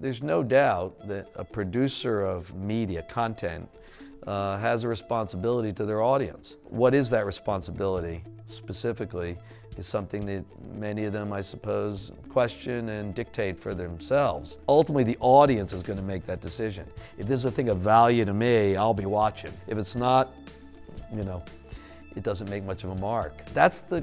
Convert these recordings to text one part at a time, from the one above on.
there's no doubt that a producer of media content uh, has a responsibility to their audience. What is that responsibility specifically is something that many of them, I suppose, question and dictate for themselves. Ultimately, the audience is going to make that decision. If this is a thing of value to me, I'll be watching. If it's not, you know, it doesn't make much of a mark. That's the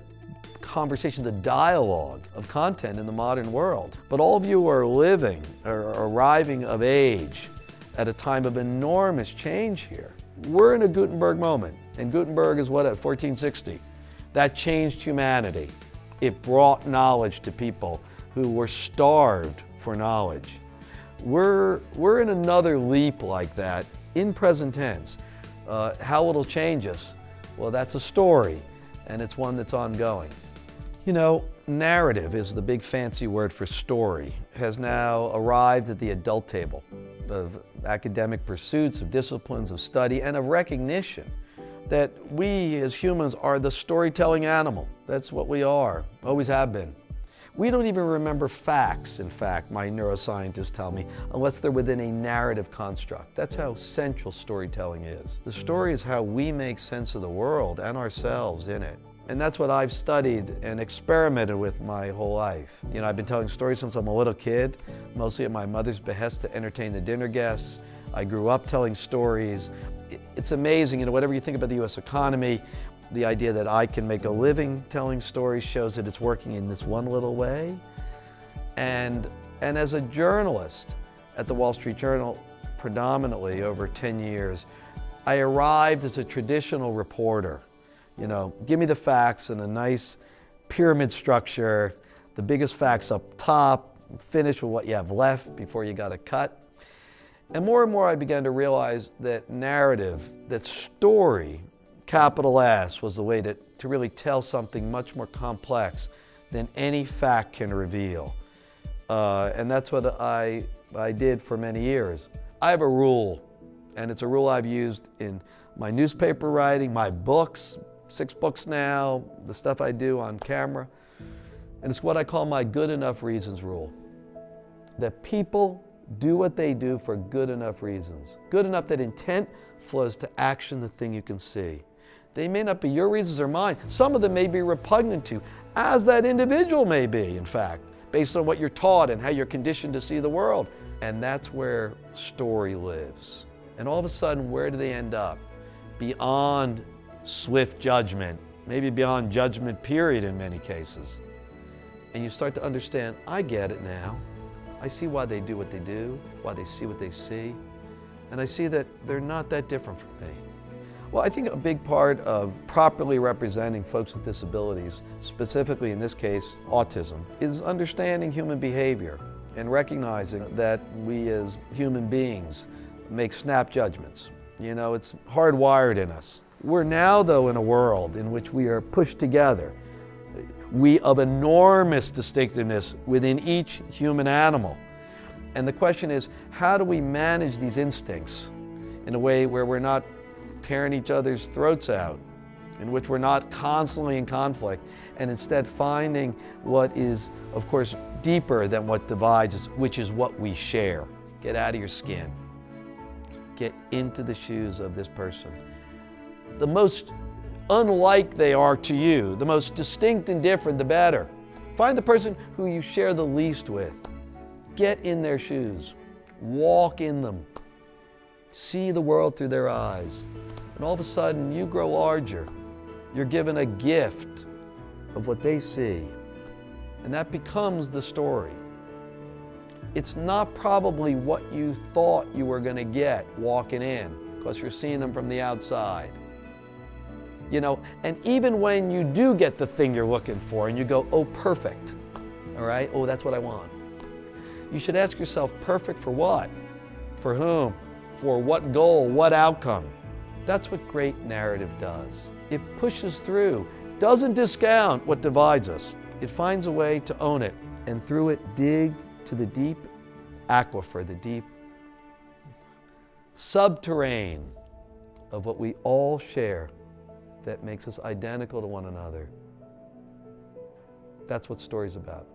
conversation, the dialogue of content in the modern world. But all of you are living or arriving of age at a time of enormous change here. We're in a Gutenberg moment, and Gutenberg is what, at 1460? That changed humanity. It brought knowledge to people who were starved for knowledge. We're, we're in another leap like that in present tense. Uh, how it'll change us? Well, that's a story, and it's one that's ongoing. You know, narrative is the big fancy word for story, has now arrived at the adult table of academic pursuits, of disciplines, of study, and of recognition that we as humans are the storytelling animal. That's what we are, always have been. We don't even remember facts, in fact, my neuroscientists tell me, unless they're within a narrative construct. That's how central storytelling is. The story is how we make sense of the world and ourselves in it. And that's what I've studied and experimented with my whole life. You know, I've been telling stories since I'm a little kid, mostly at my mother's behest to entertain the dinner guests. I grew up telling stories. It's amazing, you know, whatever you think about the U.S. economy, the idea that I can make a living telling stories shows that it's working in this one little way. And, and as a journalist at the Wall Street Journal, predominantly over 10 years, I arrived as a traditional reporter. You know, give me the facts in a nice pyramid structure, the biggest facts up top, finish with what you have left before you got to cut. And more and more I began to realize that narrative, that story, capital S, was the way to, to really tell something much more complex than any fact can reveal. Uh, and that's what I, I did for many years. I have a rule, and it's a rule I've used in my newspaper writing, my books, six books now, the stuff I do on camera. And it's what I call my good enough reasons rule. That people do what they do for good enough reasons. Good enough that intent flows to action, the thing you can see. They may not be your reasons or mine. Some of them may be repugnant to, as that individual may be, in fact, based on what you're taught and how you're conditioned to see the world. And that's where story lives. And all of a sudden, where do they end up? Beyond swift judgment, maybe beyond judgment period in many cases. And you start to understand, I get it now. I see why they do what they do, why they see what they see. And I see that they're not that different from me. Well, I think a big part of properly representing folks with disabilities, specifically in this case, autism, is understanding human behavior and recognizing that we as human beings make snap judgments. You know, it's hardwired in us. We're now, though, in a world in which we are pushed together. We of enormous distinctiveness within each human animal. And the question is, how do we manage these instincts in a way where we're not tearing each other's throats out, in which we're not constantly in conflict, and instead finding what is, of course, deeper than what divides us, which is what we share. Get out of your skin. Get into the shoes of this person the most unlike they are to you, the most distinct and different, the better. Find the person who you share the least with. Get in their shoes. Walk in them. See the world through their eyes. And all of a sudden, you grow larger. You're given a gift of what they see. And that becomes the story. It's not probably what you thought you were going to get walking in because you're seeing them from the outside you know, and even when you do get the thing you're looking for and you go, oh, perfect, all right, oh, that's what I want. You should ask yourself, perfect for what? For whom? For what goal? What outcome? That's what great narrative does. It pushes through, doesn't discount what divides us. It finds a way to own it, and through it, dig to the deep aquifer, the deep subterrane of what we all share that makes us identical to one another. That's what story's about.